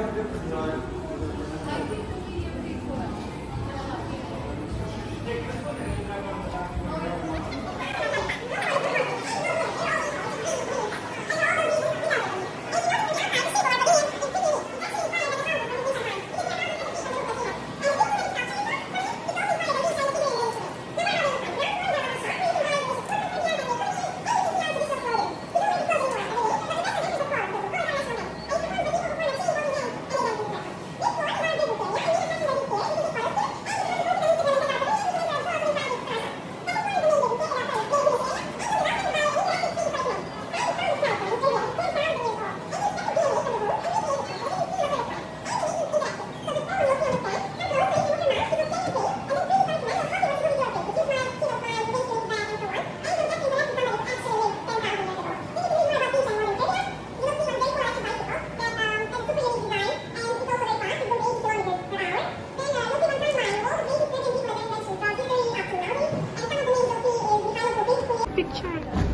have different designs. Picture.